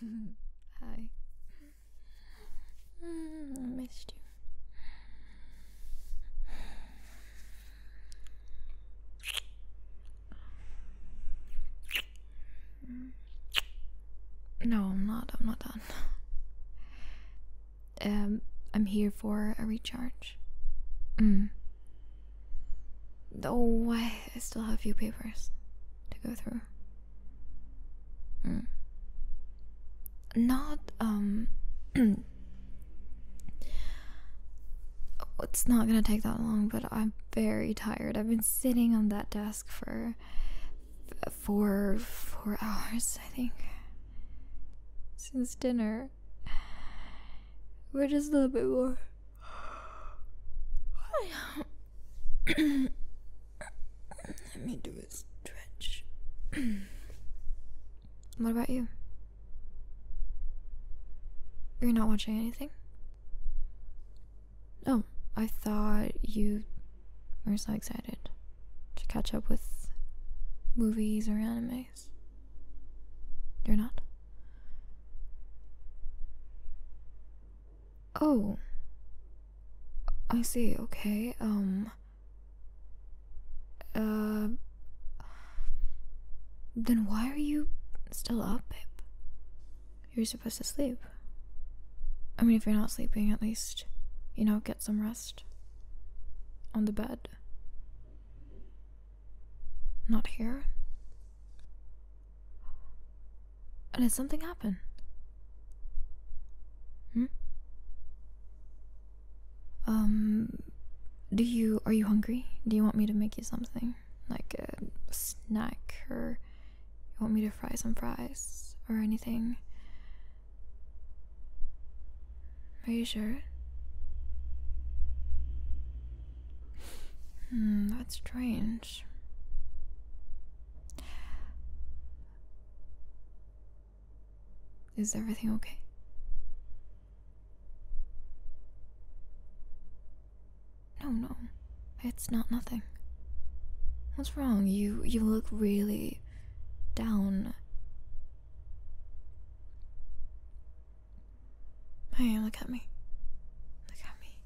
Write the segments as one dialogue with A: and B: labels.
A: Hi. Mm, I missed you. No, I'm not. I'm not done. Um, I'm here for a recharge. Mm. Oh, I I still have a few papers to go through. Not, um. it's not gonna take that long, but I'm very tired. I've been sitting on that desk for four four hours, I think, since dinner. We're just a little bit more. Let me do a stretch. what about you? You're not watching anything? Oh, I thought you were so excited to catch up with movies or animes. You're not? Oh. I see, okay. Um uh then why are you still up, babe? You're supposed to sleep. I mean, if you're not sleeping, at least, you know, get some rest on the bed. Not here. And did something happen? Hmm? Um, do you, are you hungry? Do you want me to make you something? Like a snack, or you want me to fry some fries, or anything? Are you sure? Hmm, that's strange. Is everything okay? No, no. It's not nothing. What's wrong? You you look really down. Hey, look at me. Look at me.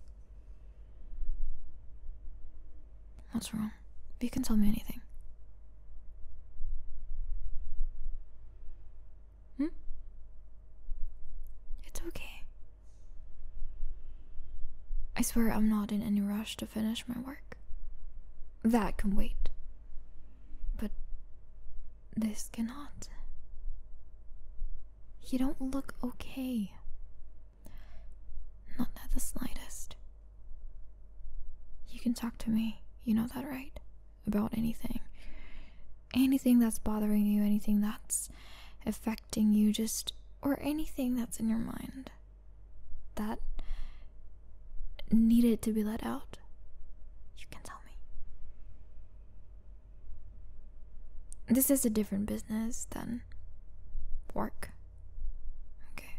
A: What's wrong? You can tell me anything. Hmm? It's okay. I swear I'm not in any rush to finish my work. That can wait. But this cannot. You don't look okay. Not at the slightest. You can talk to me, you know that, right? About anything. Anything that's bothering you, anything that's affecting you, just, or anything that's in your mind that needed to be let out. You can tell me. This is a different business than work. Okay.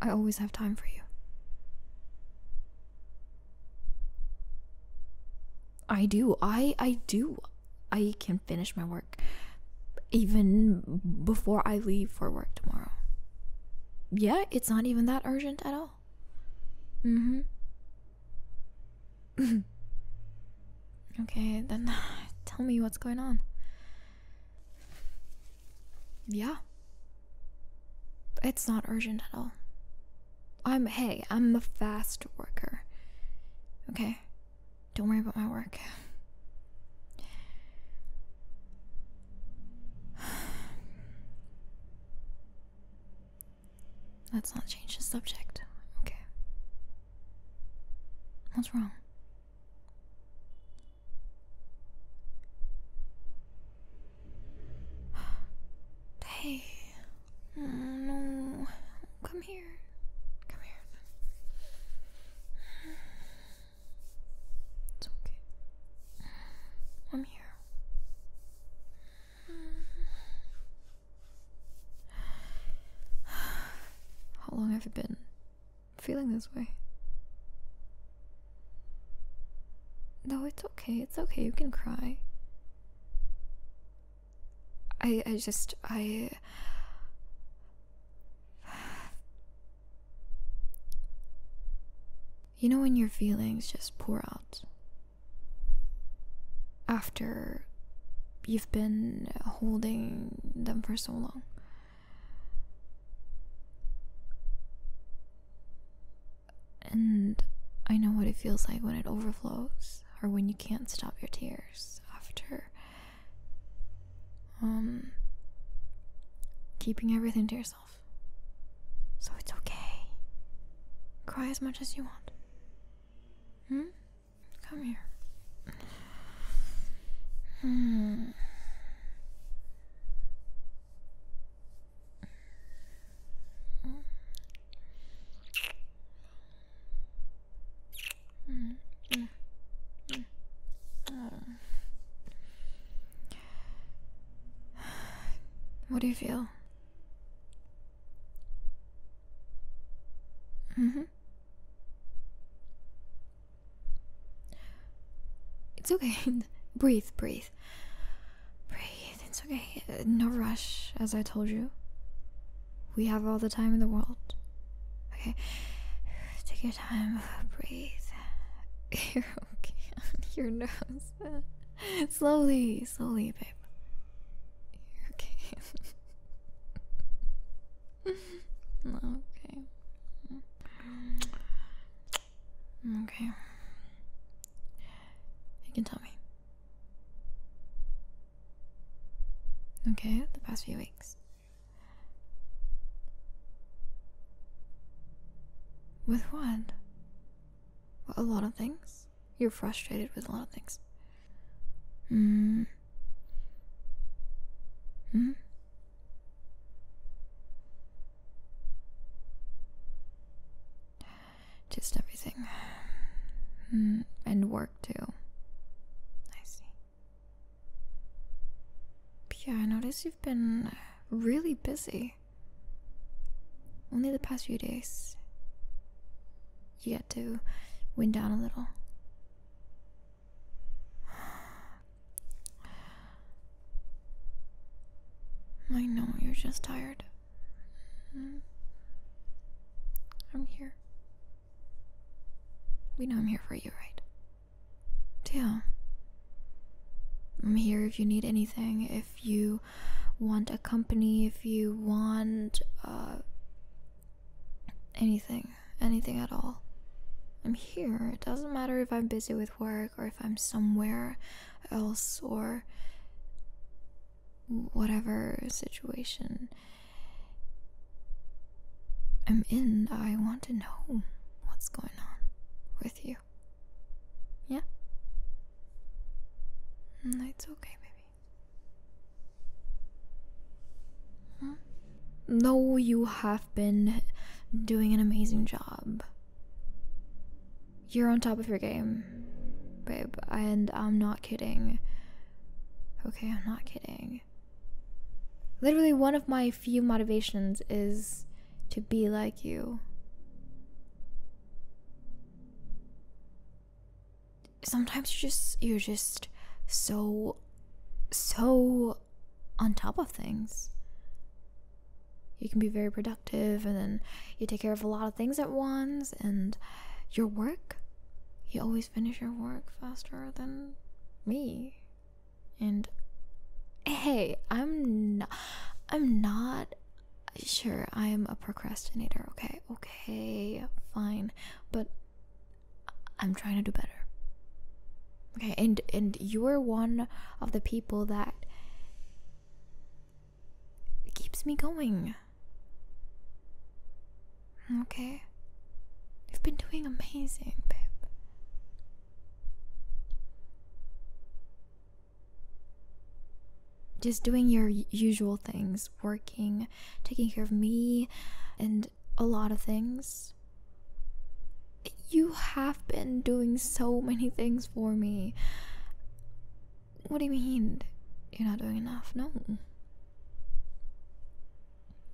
A: I always have time for you. I do. I I do. I can finish my work even before I leave for work tomorrow. Yeah, it's not even that urgent at all. Mhm. okay, then tell me what's going on. Yeah. It's not urgent at all. I'm, hey, I'm a fast worker. Okay? Don't worry about my work. Let's not change the subject. Okay. What's wrong? feeling this way. No, it's okay. It's okay. You can cry. I I just I You know when your feelings just pour out after you've been holding them for so long. And I know what it feels like when it overflows or when you can't stop your tears after um keeping everything to yourself. So it's okay. Cry as much as you want. Hmm? Come here. Hmm. What do you feel? Mm-hmm. It's okay. breathe, breathe. Breathe. It's okay. No rush, as I told you. We have all the time in the world. Okay. Take your time. Breathe. You're okay. your nose. slowly, slowly, babe. Okay. okay. You can tell me. Okay, the past few weeks. With what? A lot of things? You're frustrated with a lot of things. Hmm. Hmm? Just everything. Mm, and work too. I see. But yeah, I notice you've been really busy. Only the past few days. You get to wind down a little. I know you're just tired. Mm. I'm here. We know I'm here for you, right? Yeah. I'm here if you need anything, if you want a company, if you want uh, anything, anything at all. I'm here. It doesn't matter if I'm busy with work or if I'm somewhere else or whatever situation I'm in. I want to know what's going on with you. Yeah? Mm, it's okay, baby. Hmm? No, you have been doing an amazing job. You're on top of your game, babe, and I'm not kidding. Okay, I'm not kidding. Literally, one of my few motivations is to be like you. Sometimes you're just you're just so so on top of things. You can be very productive and then you take care of a lot of things at once and your work you always finish your work faster than me. And hey, I'm not I'm not sure I'm a procrastinator, okay? Okay, fine. But I'm trying to do better. Okay, and and you're one of the people that keeps me going. Okay. You've been doing amazing, babe. just doing your usual things, working, taking care of me, and a lot of things. You have been doing so many things for me. What do you mean you're not doing enough? No.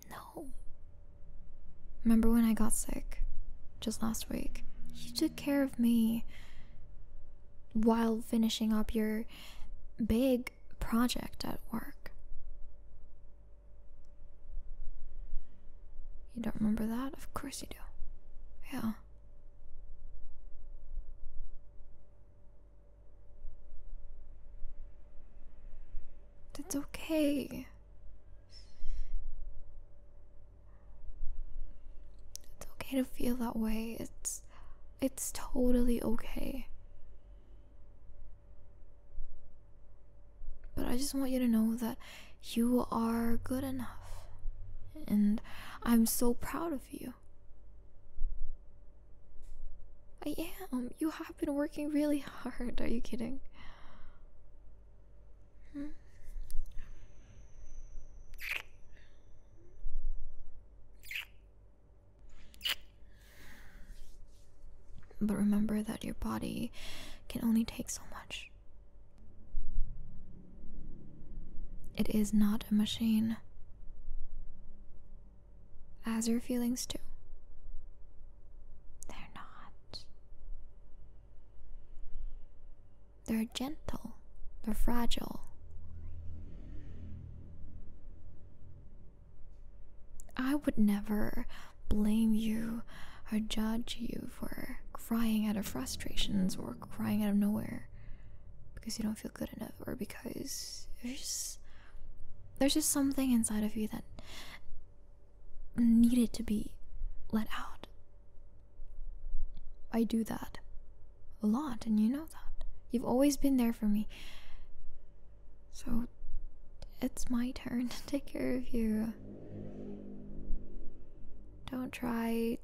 A: No. Remember when I got sick just last week? You took care of me while finishing up your big project at work. You don't remember that? Of course you do. Yeah. It's okay. It's okay to feel that way. It's it's totally okay. But I just want you to know that you are good enough. And I'm so proud of you. I am. You have been working really hard. Are you kidding? Hmm? But remember that your body can only take so much. It is not a machine. As your feelings too. They're not. They're gentle. They're fragile. I would never blame you or judge you for crying out of frustrations or crying out of nowhere because you don't feel good enough or because there's just, there's just something inside of you that needed to be let out. I do that a lot, and you know that. You've always been there for me. So it's my turn to take care of you. Don't try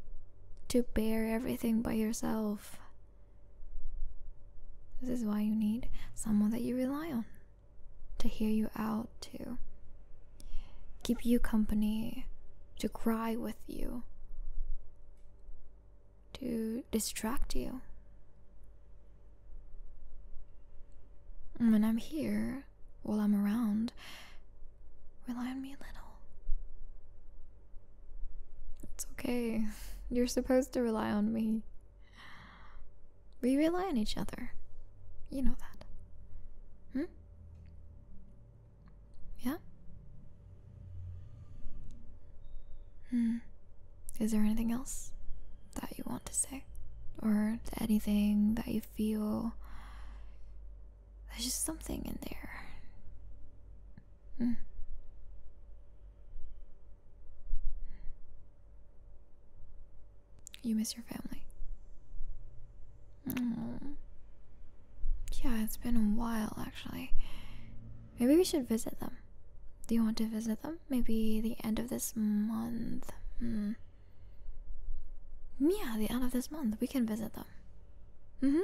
A: to bear everything by yourself. This is why you need someone that you rely on to hear you out, to keep you company, to cry with you, to distract you. When I'm here, while I'm around, rely on me a little. It's okay. You're supposed to rely on me. We rely on each other. You know that. Hmm? Yeah? Hmm. Is there anything else that you want to say? Or anything that you feel there's just something in there? Hmm. You miss your family. Mm. Yeah, it's been a while actually. Maybe we should visit them. Do you want to visit them? Maybe the end of this month. Hmm. Yeah, the end of this month. We can visit them. Mm hmm.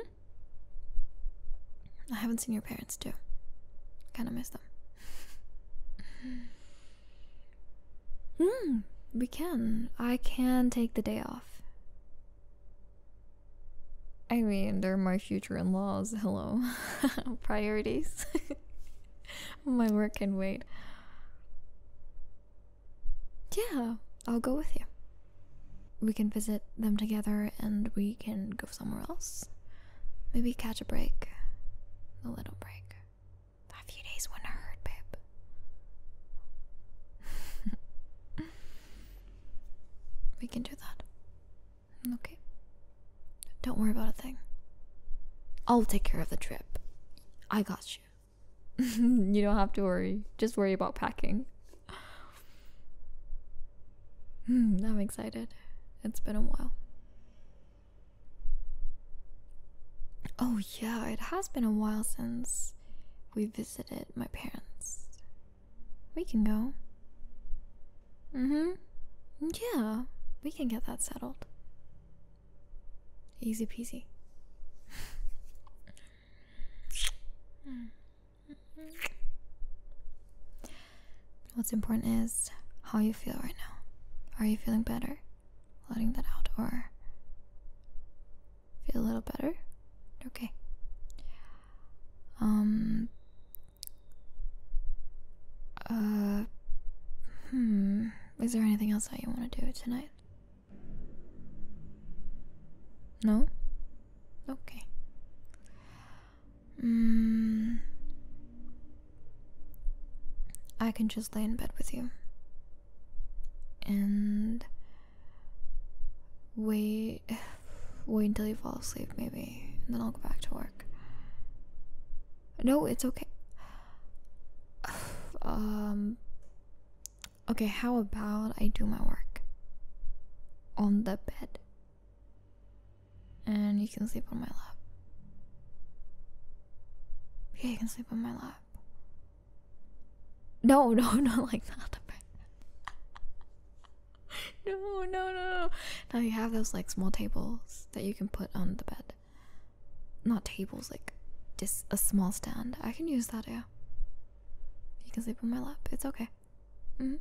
A: I haven't seen your parents too. Kinda miss them. Hmm, we can. I can take the day off. I mean, they're my future in laws. Hello. Priorities. my work can wait. Yeah, I'll go with you. We can visit them together and we can go somewhere else. Maybe catch a break. A little break. A few days wouldn't hurt, babe. we can do that. Okay. Don't worry about a thing. I'll take care of the trip. I got you. you don't have to worry. Just worry about packing. Hmm, I'm excited. It's been a while. Oh, yeah, it has been a while since we visited my parents. We can go. Mm hmm. Yeah, we can get that settled. Easy peasy. What's important is how you feel right now. Are you feeling better? Letting that out, or feel a little better? Okay. Um. Uh. Hmm. Is there anything else that you want to do tonight? No? Okay. Mm, I can just lay in bed with you. And wait wait until you fall asleep maybe. And then I'll go back to work. No, it's okay. Um. Okay, how about I do my work on the bed and you can sleep on my lap? Yeah, you can sleep on my lap. No, no, no, like that. no, no, no, no. Now you have those like small tables that you can put on the bed. Not tables, like just a small stand. I can use that, yeah. You can sleep on my lap. It's okay. Mm hmm.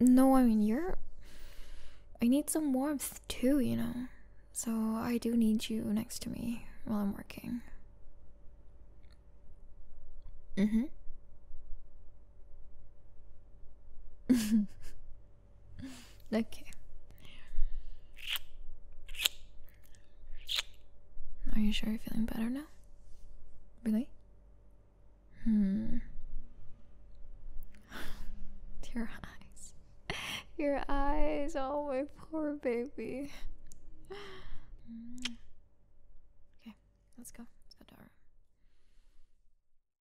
A: No, I mean, you're. I need some warmth too, you know. So I do need you next to me while I'm working. Mm hmm. okay. Are you sure you're feeling better now? Really? Hmm. Your eyes. Your eyes. Oh, my poor baby. Mm. Okay, let's go.